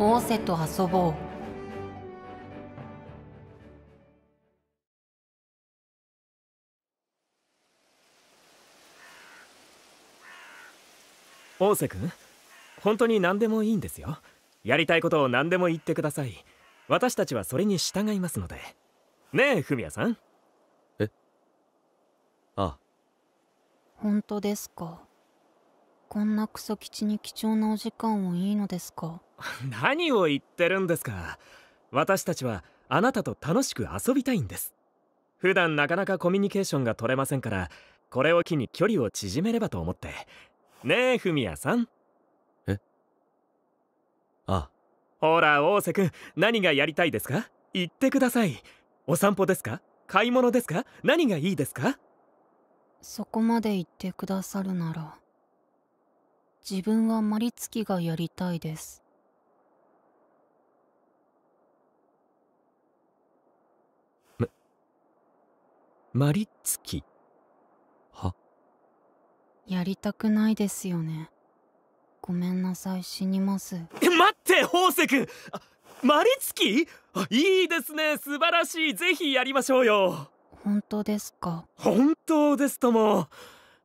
王瀬と遊ぼう。王瀬君本当に何でもいいんですよ。やりたいことを何でも言ってください。私たちはそれに従いますので。ねえフミヤさん。え？ああ。本当ですか？こんなクソ吉に貴重なお時間をいいのですか？何を言ってるんですか。私たちはあなたと楽しく遊びたいんです。普段なかなかコミュニケーションが取れませんからこれを機に距離を縮めればと思って。ねえフミヤさん。え？あ。ほら大瀬君何がやりたいですか？言ってください。お散歩ですか？買い物ですか？何がいいですか？そこまで言ってくださるなら自分はマリツキがやりたいです。マリツキは？やりたくないですよね。ごめんなさい死にます。え待って宝石！マリツキあいいですね。素晴らしい。ぜひやりましょうよ。本当ですか？本当ですとも。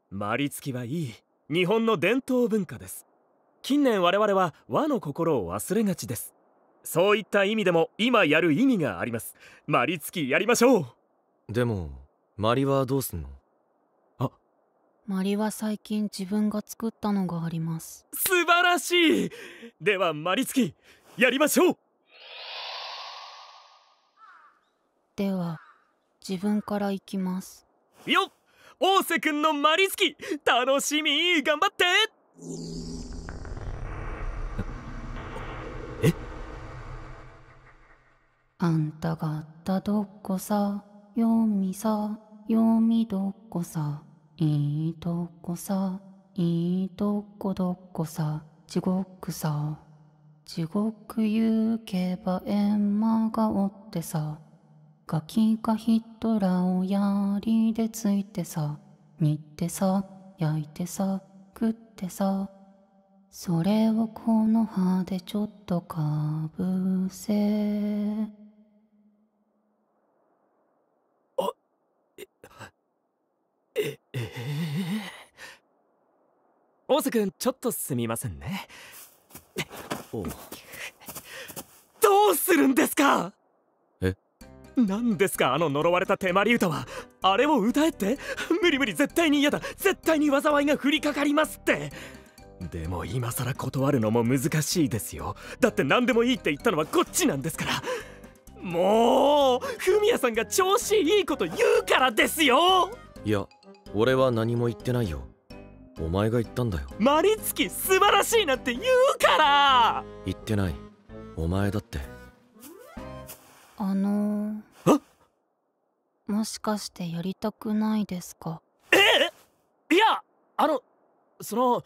マリツキはいい日本の伝統文化です。近年我々は和の心を忘れがちです。そういった意味でも今やる意味があります。マリツキやりましょう。でもマリはどうすんの？マリは最近自分が作ったのがあります。素晴らしい。ではマリツキやりましょう。では自分から行きます。よっ大瀬くんのマリツキ楽しみ。頑張って。あんた方どこさ。読みさ。読みどこさ。いいとこさ。いいとこどこさ。地獄さ。地獄行けば閻魔がおってさガキがヒトラーを槍でついてさ煮てさ焼いてさ食ってさそれをこの葉でちょっとかぶせ。あえええ大瀬くんちょっとすみませんね。おどうするんですか？何ですかあの呪われた手まり歌は。あれを歌えって？無理無理絶対に嫌だ。絶対に災いが降りかかりますって。でも今さら断るのも難しいですよ。だって何でもいいって言ったのはこっちなんですから。もうフミヤさんが調子いいこと言うからですよ。いや俺は何も言ってないよ。お前が言ったんだよ。マリツキ素晴らしいなんて言うから。言ってない。お前だってあのあもしかしてやりたくないですか？いやあのその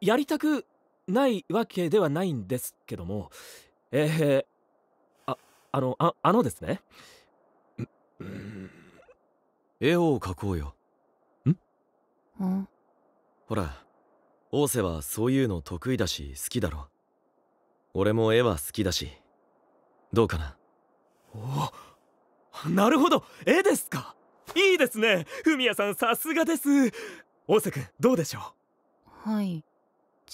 やりたくないわけではないんですけどもえー、ああのああのですね。ううん。絵を描こうよ。ん？ほら王瀬はそういうの得意だし好きだろ。俺も絵は好きだしどうかな？おなるほど。絵ですか。いいですね。フミヤさんさすがです。大瀬君どうでしょはい。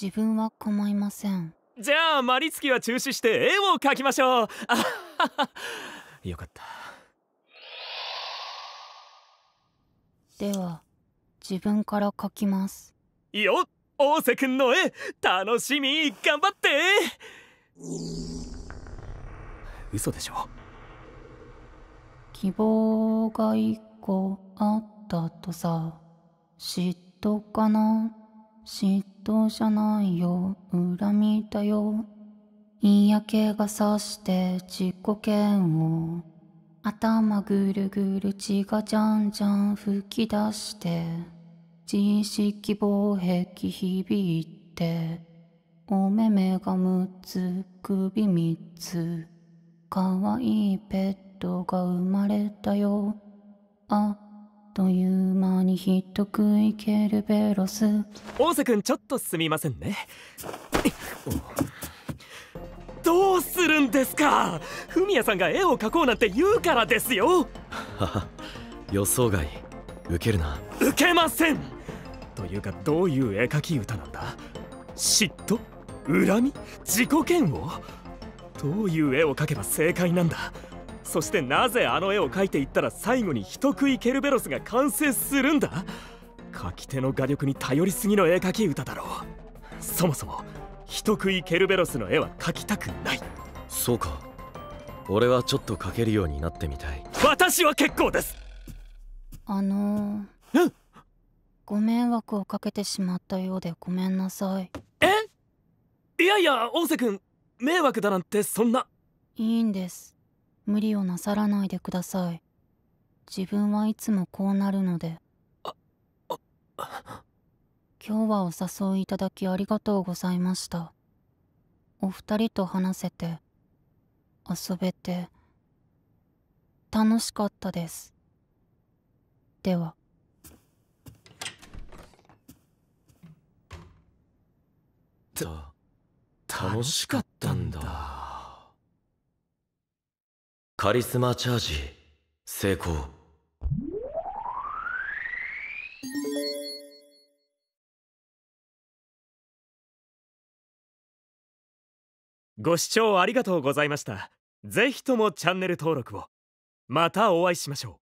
自分は構いません。うじゃあマリツキは中止して絵を描きましょう。あははよかった。では自分から描きます。よっ大瀬君の絵。楽しみ。頑張って嘘でしょ？希望が一個あったとさ嫉妬かな？嫉妬じゃないよ。恨みだよ。嫌気がさして自己嫌悪。頭ぐるぐる血がじゃんじゃん吹き出して自意識防壁響いてお目目が6つ首3つ。かわいいペットが生まれたよ。あっという間に一食いケルベロス。大瀬君ちょっとすみませんね。どうするんですか？フミヤさんが絵を描こうなんて言うからですよ。は は予想外ウケるな。受けません。というかどういう絵描き歌なんだ？嫉妬？恨み？自己嫌悪？どういう絵を描けば正解なんだ？そしてなぜあの絵を描いていったら最後に人食いケルベロスが完成するんだ？描き手の画力に頼りすぎの絵描き歌だろう。そもそも人食いケルベロスの絵は描きたくない。そうか。俺はちょっと描けるようになってみたい。私は結構です！あのーうんご迷惑をかけてしまったようでごめんなさい。え？いやいや大瀬君迷惑だなんてそんな。いいんです。無理をなさらないでください。自分はいつもこうなるので。今日はお誘いいただきありがとうございました。お二人と話せて遊べて楽しかったです。では。た楽しかったんだカリスマチャージ成功。ご視聴ありがとうございました。ぜひともチャンネル登録を。またお会いしましょう。